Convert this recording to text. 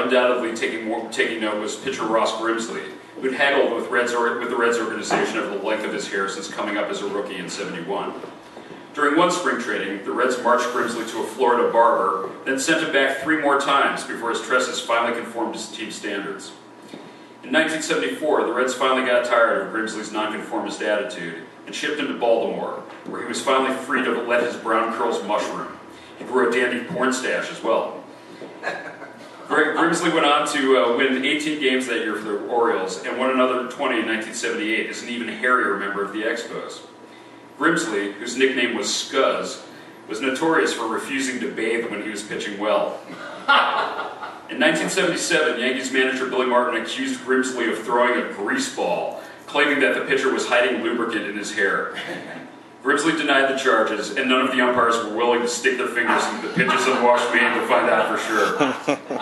Undoubtedly taking, more, taking note was pitcher Ross Grimsley, who'd haggled with, Reds, with the Reds organization over the length of his hair since coming up as a rookie in 71. During one spring training, the Reds marched Grimsley to a Florida barber, then sent him back three more times before his tresses finally conformed to team standards. In 1974, the Reds finally got tired of Grimsley's nonconformist attitude and shipped him to Baltimore, where he was finally free to let his brown curls mushroom. He grew a dandy porn stash as well. Grimsley went on to uh, win 18 games that year for the Orioles and won another 20 in 1978 as an even hairier member of the Expos. Grimsley, whose nickname was Scuzz, was notorious for refusing to bathe when he was pitching well. In 1977, Yankees manager Billy Martin accused Grimsley of throwing a grease ball, claiming that the pitcher was hiding lubricant in his hair. Grimsley denied the charges, and none of the umpires were willing to stick their fingers into the pitcher's unwashed mane to find out for sure.